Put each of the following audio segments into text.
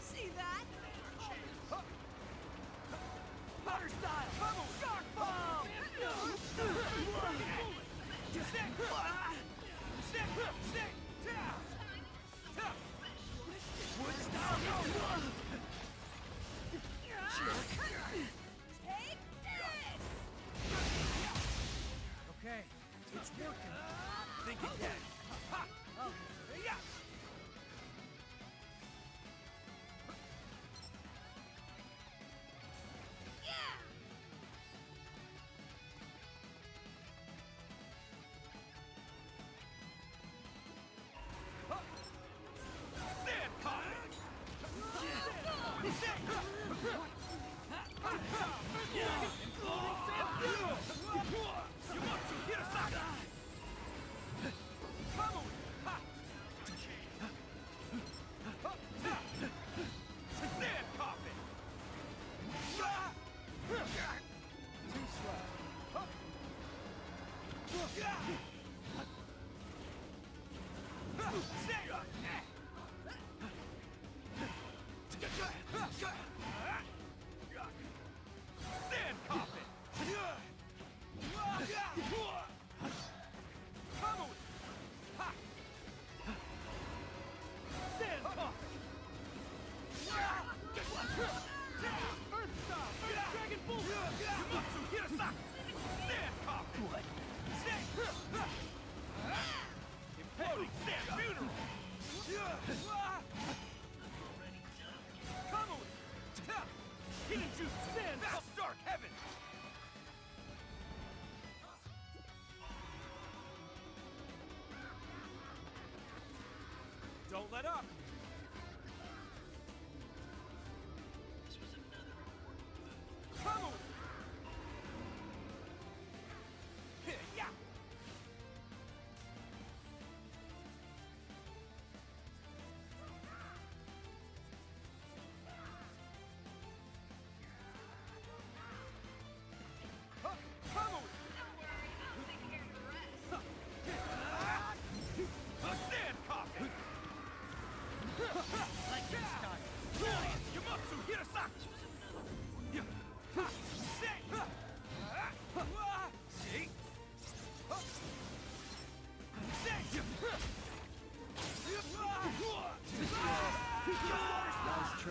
See that? Powder style! Bubble! Shark bomb! Sick! Sick! Sick! Wood style! Jerk! can get it! Stand, Connor! Stand! Don't let up.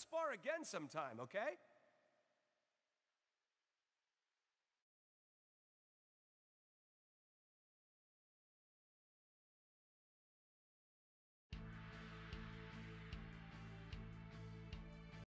spar again sometime, okay?